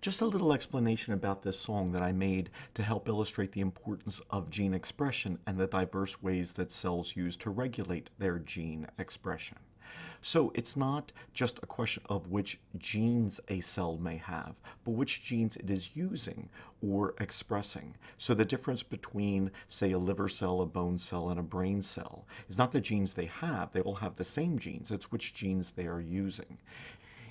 Just a little explanation about this song that I made to help illustrate the importance of gene expression and the diverse ways that cells use to regulate their gene expression. So it's not just a question of which genes a cell may have, but which genes it is using or expressing. So the difference between, say, a liver cell, a bone cell, and a brain cell is not the genes they have, they all have the same genes, it's which genes they are using.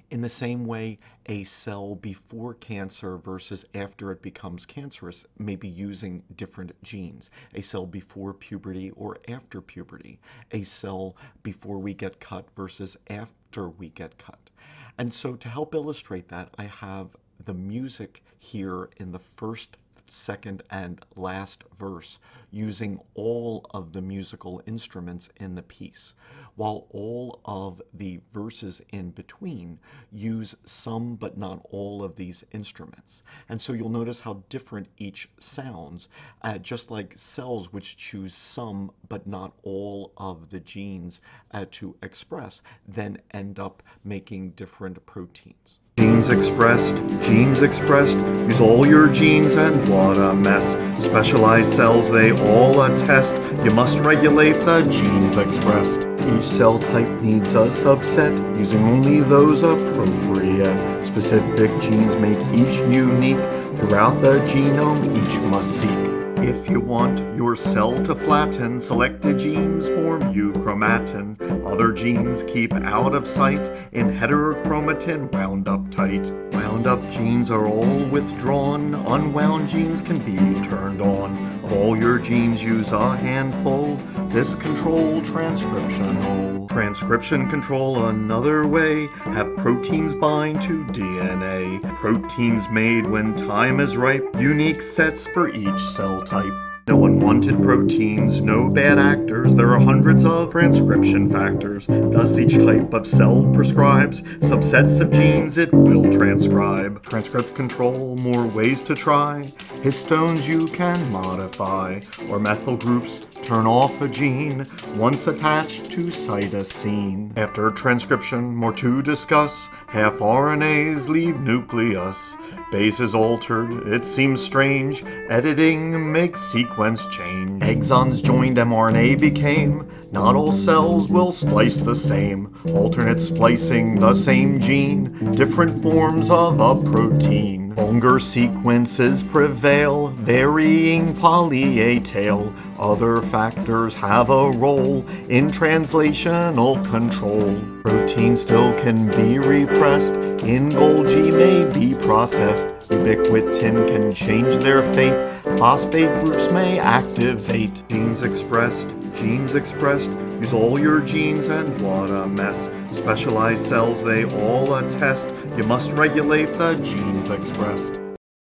In the same way, a cell before cancer versus after it becomes cancerous may be using different genes. A cell before puberty or after puberty. A cell before we get cut versus after we get cut. And so to help illustrate that, I have the music here in the first second and last verse using all of the musical instruments in the piece, while all of the verses in between use some but not all of these instruments. And so you'll notice how different each sounds, uh, just like cells which choose some but not all of the genes uh, to express, then end up making different proteins. Genes expressed, genes expressed, use all your genes and what a mess. Specialized cells, they all attest, you must regulate the genes expressed. Each cell type needs a subset, using only those appropriate. Specific genes make each unique, throughout the genome each must seek. If you want your cell to flatten, selected genes form euchromatin. Other genes keep out of sight in heterochromatin wound up tight. Wound up genes are all withdrawn, unwound genes can be turned on. Of all your genes, use a handful. This control transcriptional. Transcription control another way. Have proteins bind to DNA. Proteins made when time is ripe. Unique sets for each cell type. No unwanted proteins, no bad actors, there are hundreds of transcription factors. Thus each type of cell prescribes subsets of genes it will transcribe. Transcript control, more ways to try. Histones you can modify, or methyl groups turn off a gene once attached to cytosine. After transcription, more to discuss. Half RNAs leave nucleus. Base is altered, it seems strange. Editing makes sequence change. Exons joined mRNA became. Not all cells will splice the same. Alternate splicing the same gene. Different forms of a protein. Longer sequences prevail, varying poly-A tail. Other factors have a role in translational control. Protein still can be repressed, in Golgi may be processed. Ubiquitin can change their fate, phosphate groups may activate. Genes expressed, genes expressed, use all your genes and what a mess. Specialized cells, they all attest, you must regulate the genes expressed.